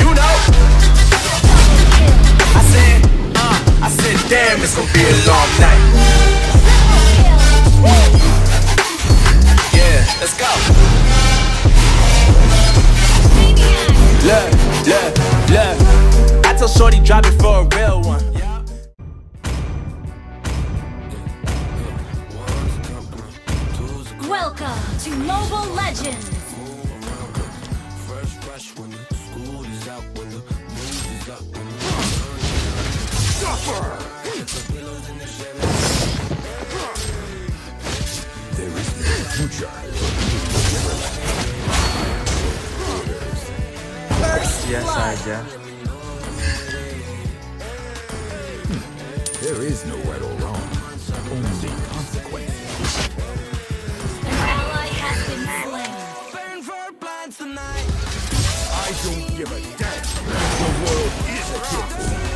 You know. I said, uh, I said, damn, it's gonna be a long night. Yeah, let's go. Look, look, look. I tell Shorty drop it for a real one. Welcome to Mobile Legends! Dia saja. There is no right or wrong, only consequence. An ally has been slain. I don't give a damn. The world is a.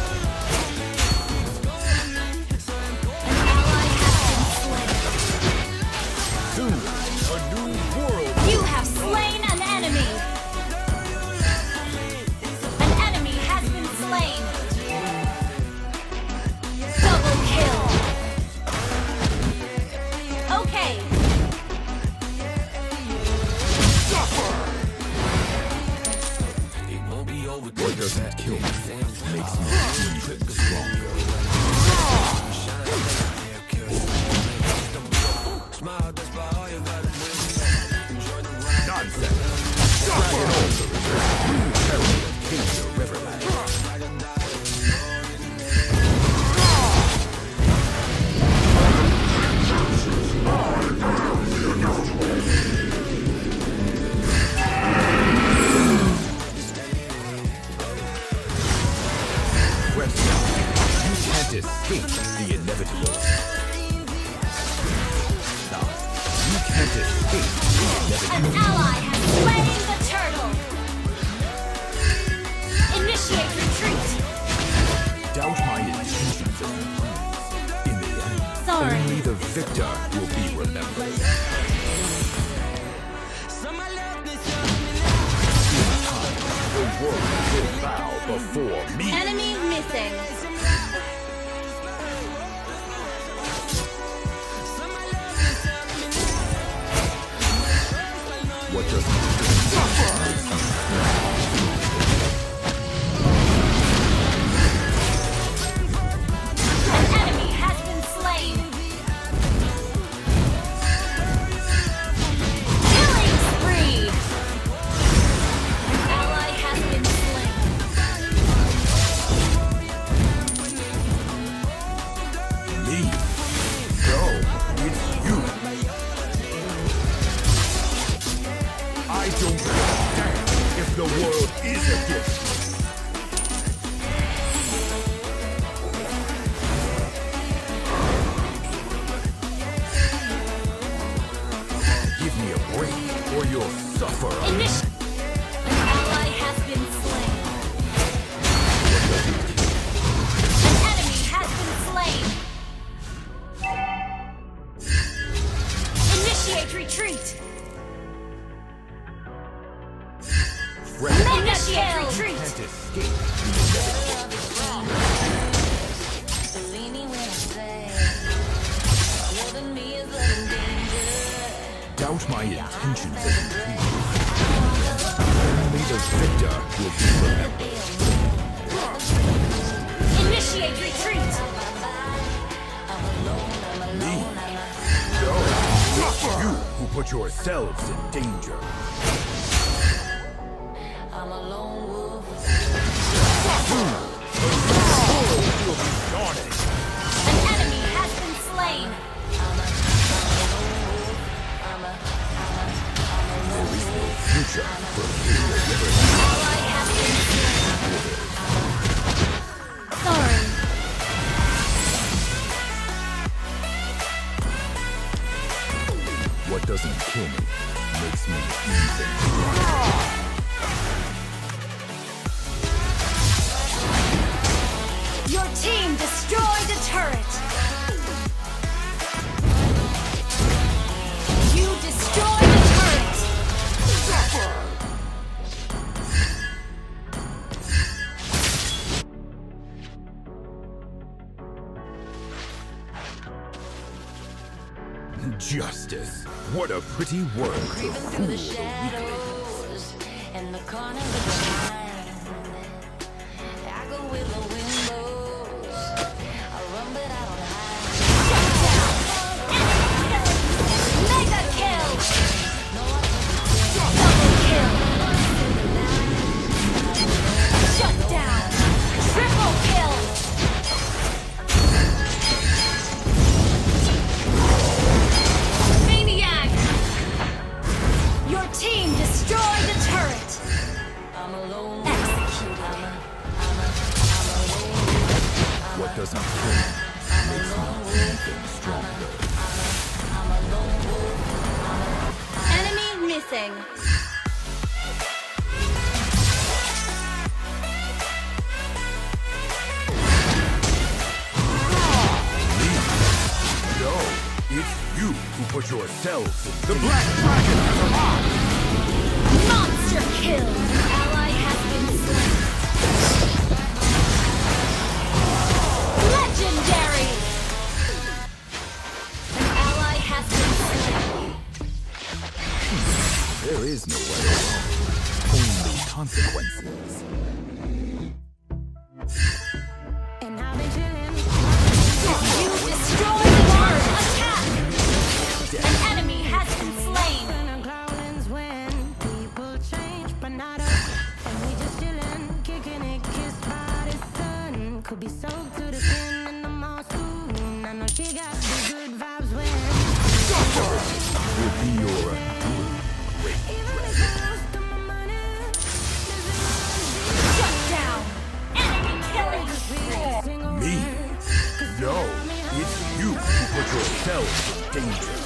victor will be remembered. The world will bow before me. Enemy missing. I don't give if the world is a gift. Give me a break, or you'll suffer. Intentions. Only the victor will be remembered. Initiate retreat. Me? No, it's you who put yourselves in danger. Will be dawning. An enemy has been slain. future. will be Justice. What a pretty word. does not kill makes stronger. Enemy missing. No, it's you who put yourself. The Black Dragon has arrived. Monster kill. is no way only consequences. danger.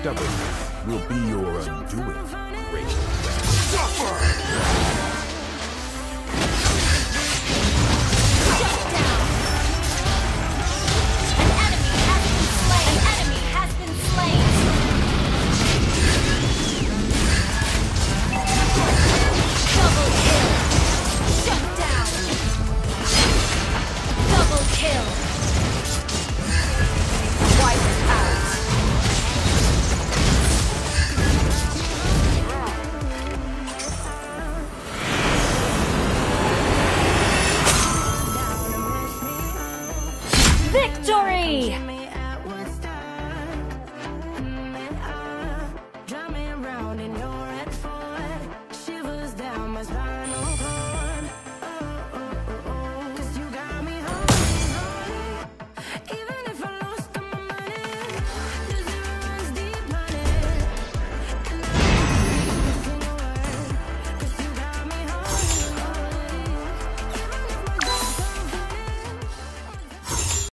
Stubbornness will be your undoing. Great. Suffer! Bye.